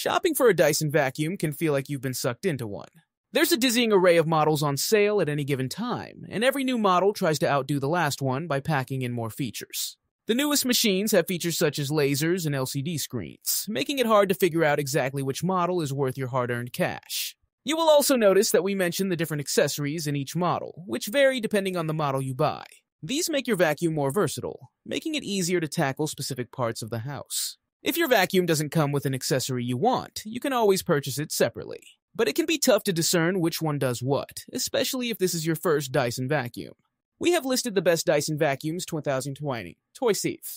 shopping for a Dyson vacuum can feel like you've been sucked into one. There's a dizzying array of models on sale at any given time, and every new model tries to outdo the last one by packing in more features. The newest machines have features such as lasers and LCD screens, making it hard to figure out exactly which model is worth your hard earned cash. You will also notice that we mention the different accessories in each model, which vary depending on the model you buy. These make your vacuum more versatile, making it easier to tackle specific parts of the house. If your vacuum doesn't come with an accessory you want, you can always purchase it separately. But it can be tough to discern which one does what, especially if this is your first Dyson vacuum. We have listed the best Dyson vacuums 2020, Toy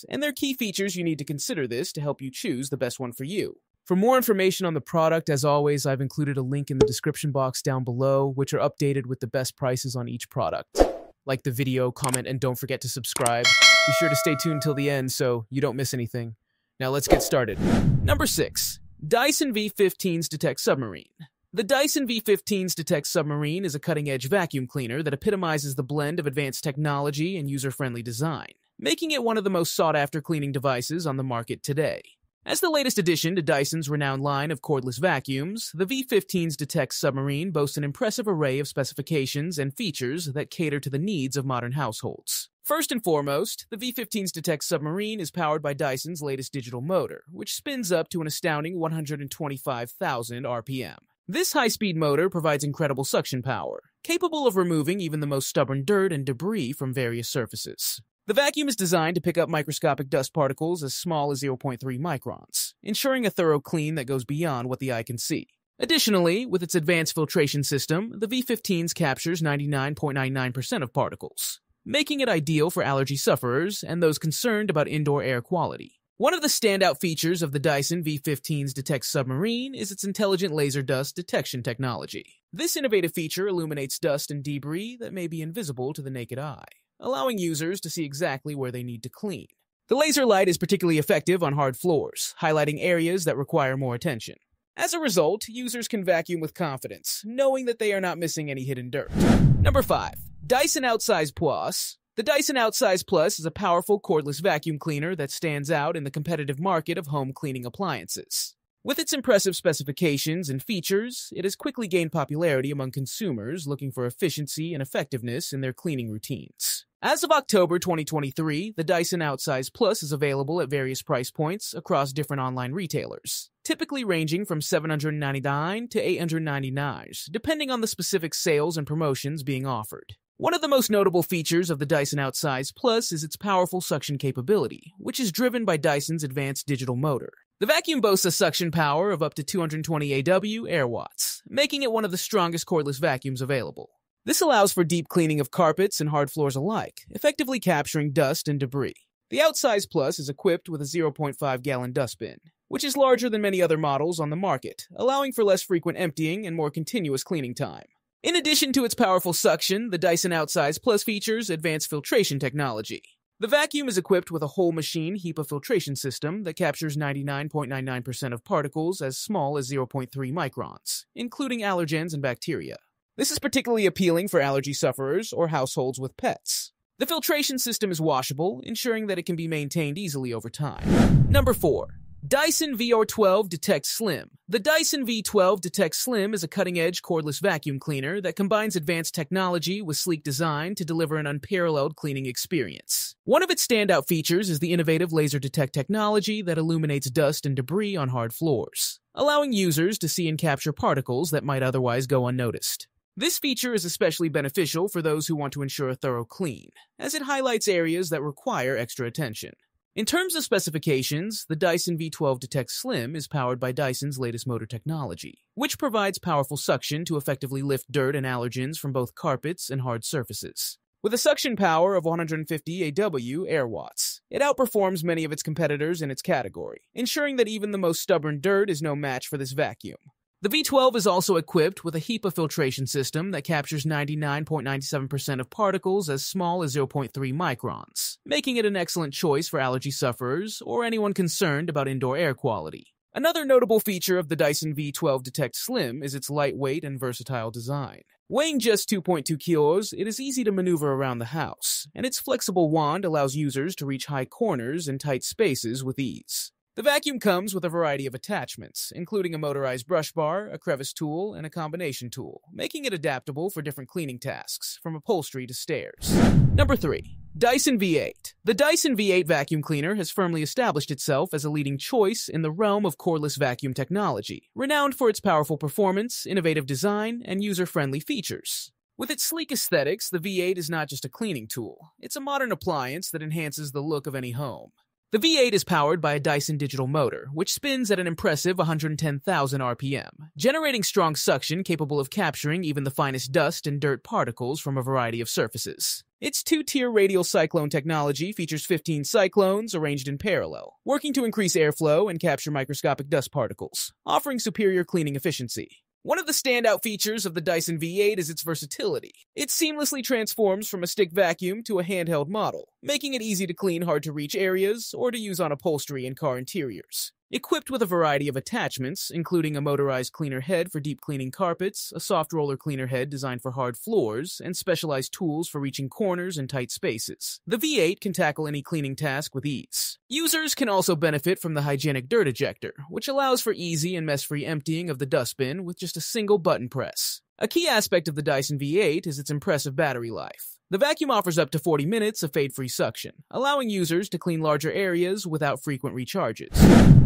and their key features you need to consider this to help you choose the best one for you. For more information on the product, as always, I've included a link in the description box down below, which are updated with the best prices on each product. Like the video, comment, and don't forget to subscribe. Be sure to stay tuned till the end so you don't miss anything. Now let's get started. Number 6. Dyson V15s Detect Submarine. The Dyson V15s Detect Submarine is a cutting-edge vacuum cleaner that epitomizes the blend of advanced technology and user-friendly design, making it one of the most sought-after cleaning devices on the market today. As the latest addition to Dyson's renowned line of cordless vacuums, the V15s Detect Submarine boasts an impressive array of specifications and features that cater to the needs of modern households. First and foremost, the V15s Detect Submarine is powered by Dyson's latest digital motor, which spins up to an astounding 125,000 RPM. This high-speed motor provides incredible suction power, capable of removing even the most stubborn dirt and debris from various surfaces. The vacuum is designed to pick up microscopic dust particles as small as 0.3 microns, ensuring a thorough clean that goes beyond what the eye can see. Additionally, with its advanced filtration system, the V15s captures 99.99% of particles, making it ideal for allergy sufferers and those concerned about indoor air quality. One of the standout features of the Dyson V15s Detect Submarine is its intelligent laser dust detection technology. This innovative feature illuminates dust and debris that may be invisible to the naked eye allowing users to see exactly where they need to clean. The laser light is particularly effective on hard floors, highlighting areas that require more attention. As a result, users can vacuum with confidence, knowing that they are not missing any hidden dirt. Number 5. Dyson Outsize Plus. The Dyson Outsize Plus is a powerful cordless vacuum cleaner that stands out in the competitive market of home cleaning appliances. With its impressive specifications and features, it has quickly gained popularity among consumers looking for efficiency and effectiveness in their cleaning routines. As of October 2023, the Dyson Outsize Plus is available at various price points across different online retailers, typically ranging from $799 to $899, depending on the specific sales and promotions being offered. One of the most notable features of the Dyson Outsize Plus is its powerful suction capability, which is driven by Dyson's advanced digital motor. The vacuum boasts a suction power of up to 220 AW air watts, making it one of the strongest cordless vacuums available. This allows for deep cleaning of carpets and hard floors alike, effectively capturing dust and debris. The Outsize Plus is equipped with a 0.5 gallon dustbin, which is larger than many other models on the market, allowing for less frequent emptying and more continuous cleaning time. In addition to its powerful suction, the Dyson Outsize Plus features advanced filtration technology. The vacuum is equipped with a whole machine HEPA filtration system that captures 99.99% of particles as small as 0.3 microns, including allergens and bacteria. This is particularly appealing for allergy sufferers or households with pets. The filtration system is washable, ensuring that it can be maintained easily over time. Number 4. Dyson V12 Detect Slim. The Dyson V12 Detect Slim is a cutting-edge cordless vacuum cleaner that combines advanced technology with sleek design to deliver an unparalleled cleaning experience. One of its standout features is the innovative laser detect technology that illuminates dust and debris on hard floors, allowing users to see and capture particles that might otherwise go unnoticed. This feature is especially beneficial for those who want to ensure a thorough clean, as it highlights areas that require extra attention. In terms of specifications, the Dyson V12 Detect Slim is powered by Dyson's latest motor technology, which provides powerful suction to effectively lift dirt and allergens from both carpets and hard surfaces. With a suction power of 150 AW air watts, it outperforms many of its competitors in its category, ensuring that even the most stubborn dirt is no match for this vacuum. The V12 is also equipped with a HEPA filtration system that captures 99.97% of particles as small as 0.3 microns, making it an excellent choice for allergy sufferers or anyone concerned about indoor air quality. Another notable feature of the Dyson V12 Detect Slim is its lightweight and versatile design. Weighing just 2.2 kilos, it is easy to maneuver around the house, and its flexible wand allows users to reach high corners and tight spaces with ease. The vacuum comes with a variety of attachments, including a motorized brush bar, a crevice tool, and a combination tool, making it adaptable for different cleaning tasks, from upholstery to stairs. Number 3. Dyson V8. The Dyson V8 vacuum cleaner has firmly established itself as a leading choice in the realm of cordless vacuum technology, renowned for its powerful performance, innovative design, and user-friendly features. With its sleek aesthetics, the V8 is not just a cleaning tool, it's a modern appliance that enhances the look of any home. The V8 is powered by a Dyson digital motor, which spins at an impressive 110,000 RPM, generating strong suction capable of capturing even the finest dust and dirt particles from a variety of surfaces. Its two-tier radial cyclone technology features 15 cyclones arranged in parallel, working to increase airflow and capture microscopic dust particles, offering superior cleaning efficiency. One of the standout features of the Dyson V8 is its versatility. It seamlessly transforms from a stick vacuum to a handheld model, making it easy to clean hard to reach areas or to use on upholstery and car interiors. Equipped with a variety of attachments, including a motorized cleaner head for deep cleaning carpets, a soft roller cleaner head designed for hard floors, and specialized tools for reaching corners and tight spaces, the V8 can tackle any cleaning task with ease. Users can also benefit from the hygienic dirt ejector, which allows for easy and mess-free emptying of the dustbin with just a single button press. A key aspect of the Dyson V8 is its impressive battery life. The vacuum offers up to 40 minutes of fade-free suction, allowing users to clean larger areas without frequent recharges.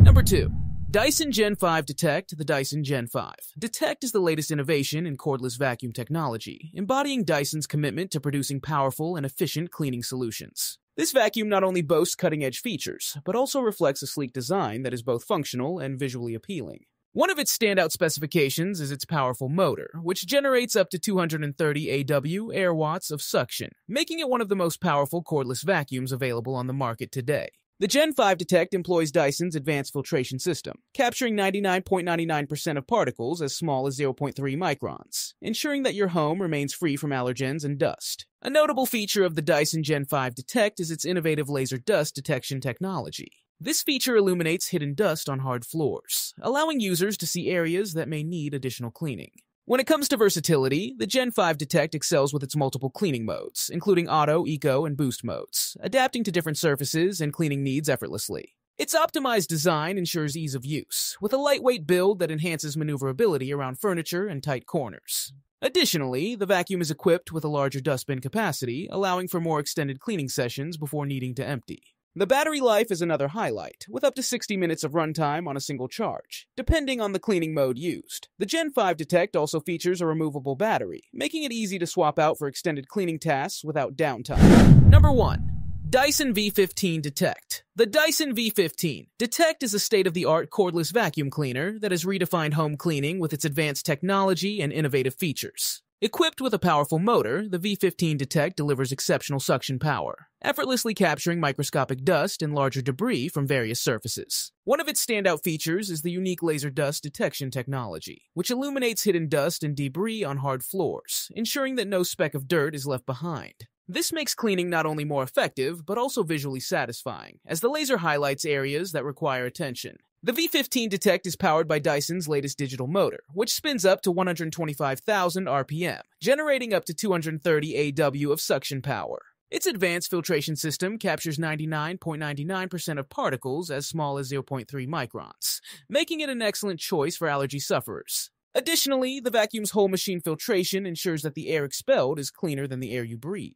Number 2. Dyson Gen 5 Detect, the Dyson Gen 5. Detect is the latest innovation in cordless vacuum technology, embodying Dyson's commitment to producing powerful and efficient cleaning solutions. This vacuum not only boasts cutting-edge features, but also reflects a sleek design that is both functional and visually appealing. One of its standout specifications is its powerful motor, which generates up to 230 AW air watts of suction, making it one of the most powerful cordless vacuums available on the market today. The Gen 5 Detect employs Dyson's advanced filtration system, capturing 99.99% of particles as small as 0.3 microns, ensuring that your home remains free from allergens and dust. A notable feature of the Dyson Gen 5 Detect is its innovative laser dust detection technology. This feature illuminates hidden dust on hard floors, allowing users to see areas that may need additional cleaning. When it comes to versatility, the Gen 5 Detect excels with its multiple cleaning modes, including auto, eco, and boost modes, adapting to different surfaces and cleaning needs effortlessly. Its optimized design ensures ease of use, with a lightweight build that enhances maneuverability around furniture and tight corners. Additionally, the vacuum is equipped with a larger dustbin capacity, allowing for more extended cleaning sessions before needing to empty. The battery life is another highlight, with up to 60 minutes of runtime on a single charge, depending on the cleaning mode used. The Gen 5 Detect also features a removable battery, making it easy to swap out for extended cleaning tasks without downtime. Number 1. Dyson V15 Detect. The Dyson V15 Detect is a state-of-the-art cordless vacuum cleaner that has redefined home cleaning with its advanced technology and innovative features. Equipped with a powerful motor, the V15 Detect delivers exceptional suction power, effortlessly capturing microscopic dust and larger debris from various surfaces. One of its standout features is the unique laser dust detection technology, which illuminates hidden dust and debris on hard floors, ensuring that no speck of dirt is left behind. This makes cleaning not only more effective, but also visually satisfying, as the laser highlights areas that require attention. The V15 Detect is powered by Dyson's latest digital motor, which spins up to 125,000 RPM, generating up to 230 AW of suction power. Its advanced filtration system captures 99.99% of particles as small as 0.3 microns, making it an excellent choice for allergy sufferers. Additionally, the vacuum's whole machine filtration ensures that the air expelled is cleaner than the air you breathe.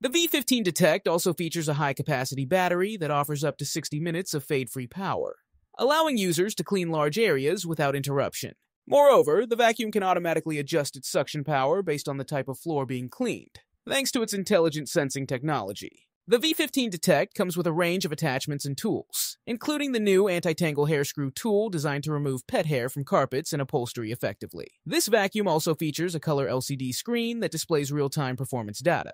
The V15 Detect also features a high capacity battery that offers up to 60 minutes of fade free power, allowing users to clean large areas without interruption. Moreover, the vacuum can automatically adjust its suction power based on the type of floor being cleaned, thanks to its intelligent sensing technology. The V15 Detect comes with a range of attachments and tools, including the new anti-tangle hair screw tool designed to remove pet hair from carpets and upholstery effectively. This vacuum also features a color LCD screen that displays real-time performance data,